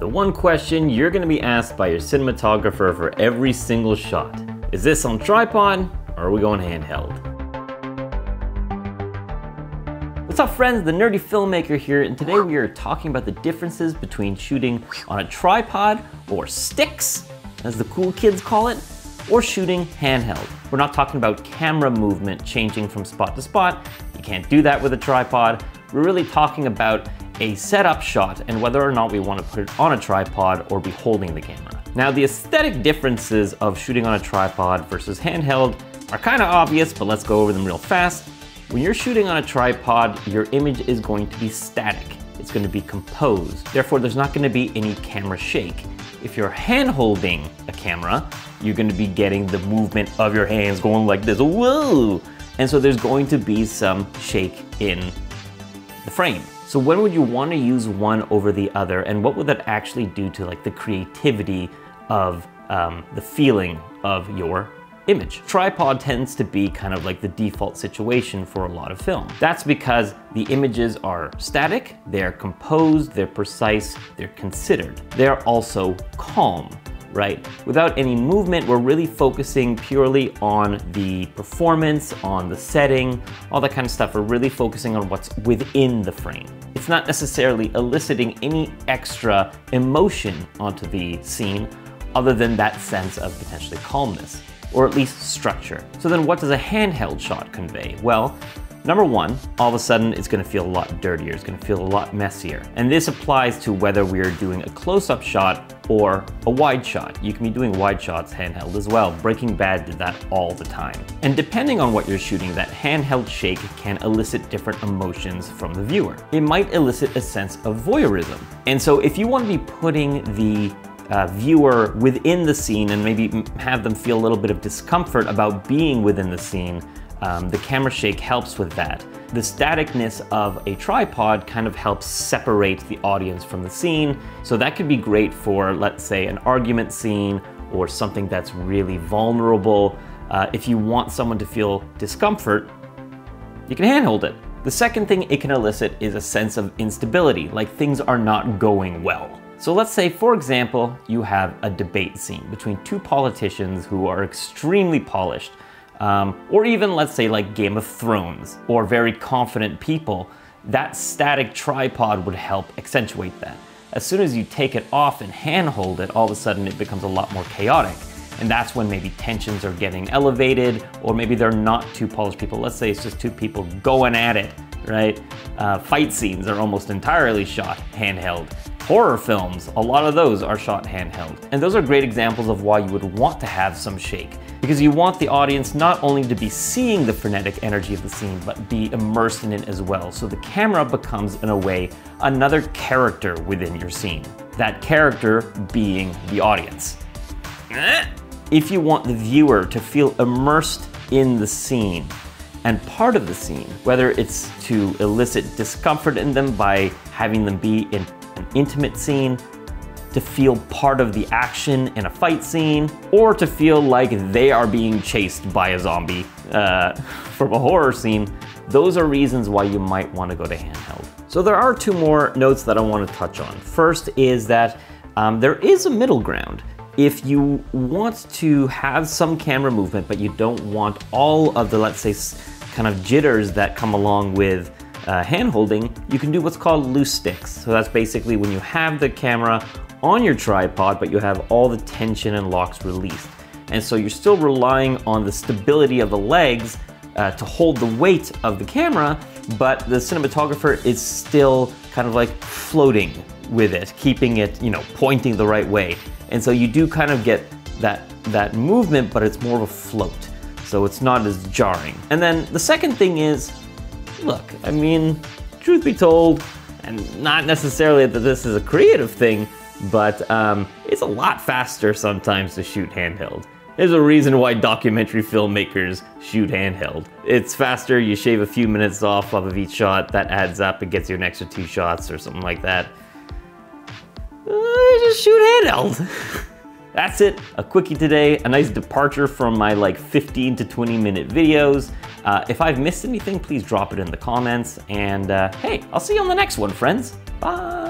The one question you're gonna be asked by your cinematographer for every single shot. Is this on tripod or are we going handheld? What's up friends, the Nerdy Filmmaker here, and today we are talking about the differences between shooting on a tripod or sticks, as the cool kids call it, or shooting handheld. We're not talking about camera movement changing from spot to spot. You can't do that with a tripod. We're really talking about a setup shot and whether or not we want to put it on a tripod or be holding the camera. Now the aesthetic differences of shooting on a tripod versus handheld are kind of obvious, but let's go over them real fast. When you're shooting on a tripod, your image is going to be static. It's going to be composed. Therefore, there's not going to be any camera shake. If you're hand holding a camera, you're going to be getting the movement of your hands going like this, whoa! And so there's going to be some shake in the frame. So when would you want to use one over the other and what would that actually do to like the creativity of um, the feeling of your image. Tripod tends to be kind of like the default situation for a lot of film. That's because the images are static, they're composed, they're precise, they're considered. They're also calm right? Without any movement, we're really focusing purely on the performance, on the setting, all that kind of stuff. We're really focusing on what's within the frame. It's not necessarily eliciting any extra emotion onto the scene other than that sense of potentially calmness, or at least structure. So then what does a handheld shot convey? Well, Number one, all of a sudden it's gonna feel a lot dirtier, it's gonna feel a lot messier. And this applies to whether we're doing a close-up shot or a wide shot. You can be doing wide shots handheld as well. Breaking Bad did that all the time. And depending on what you're shooting, that handheld shake can elicit different emotions from the viewer. It might elicit a sense of voyeurism. And so if you wanna be putting the uh, viewer within the scene and maybe have them feel a little bit of discomfort about being within the scene, um, the camera shake helps with that. The staticness of a tripod kind of helps separate the audience from the scene. So that could be great for, let's say, an argument scene or something that's really vulnerable. Uh, if you want someone to feel discomfort, you can handhold it. The second thing it can elicit is a sense of instability, like things are not going well. So let's say, for example, you have a debate scene between two politicians who are extremely polished, um, or even let's say like Game of Thrones or very confident people, that static tripod would help accentuate that. As soon as you take it off and handhold it, all of a sudden it becomes a lot more chaotic. And that's when maybe tensions are getting elevated, or maybe they're not two polished people. Let's say it's just two people going at it, right? Uh, fight scenes are almost entirely shot handheld. Horror films, a lot of those are shot handheld. And those are great examples of why you would want to have some shake because you want the audience not only to be seeing the frenetic energy of the scene, but be immersed in it as well. So the camera becomes, in a way, another character within your scene. That character being the audience. If you want the viewer to feel immersed in the scene and part of the scene, whether it's to elicit discomfort in them by having them be in an intimate scene, to feel part of the action in a fight scene, or to feel like they are being chased by a zombie uh, from a horror scene, those are reasons why you might want to go to handheld. So there are two more notes that I want to touch on. First is that um, there is a middle ground. If you want to have some camera movement, but you don't want all of the, let's say, kind of jitters that come along with uh, hand holding, you can do what's called loose sticks. So that's basically when you have the camera on your tripod, but you have all the tension and locks released. And so you're still relying on the stability of the legs uh, to hold the weight of the camera, but the cinematographer is still kind of like floating with it, keeping it, you know, pointing the right way. And so you do kind of get that, that movement, but it's more of a float. So it's not as jarring. And then the second thing is, look, I mean, truth be told, and not necessarily that this is a creative thing, but um, it's a lot faster sometimes to shoot handheld. There's a reason why documentary filmmakers shoot handheld. It's faster, you shave a few minutes off of each shot, that adds up, it gets you an extra two shots or something like that. Uh, just shoot handheld. That's it, a quickie today, a nice departure from my like 15 to 20 minute videos. Uh, if I've missed anything, please drop it in the comments. And uh, hey, I'll see you on the next one, friends. Bye.